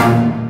Thank you